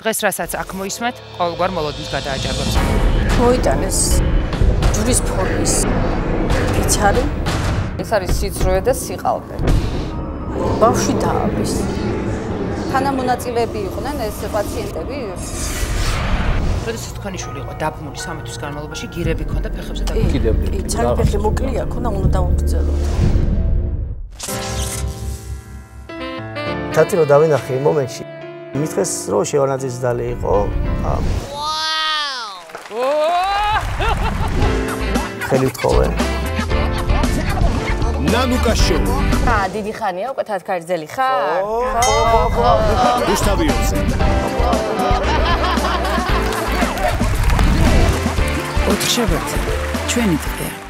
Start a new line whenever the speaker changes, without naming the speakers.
დღეს რასაც აქ მოისმეთ, ყოველგვარ მოლოდინს გადააჭარბებს.
მოიტანეს ჯვრის ფორმის ფიცარი.
ეს არის სიცრუე და სიყალბე.
ბავშვი დააბის.
თანამონაწილეები იყვნენ ეს პაციენტები.
როდესაც თქვენი შვილი იყო დაბმული 3 თვის განმავლობაში, გირები ქონდა ფეხებზე და კიდევ.
კი, ცალი ფეხი მოკლია, ქონდა უნდა დაუმგზელოთ.
თათი რომ დავინახე იმ მომენტში მითხეს რომ შეონაძის დალი იყო ვაუ ხელი ვთხოვე
ნანუკაშო
ა დიდი ხანია უკვე თათქარძელი ხარ
ხო ხო გუშტავიოზე
ოთხშაბათი ჩვენი დღე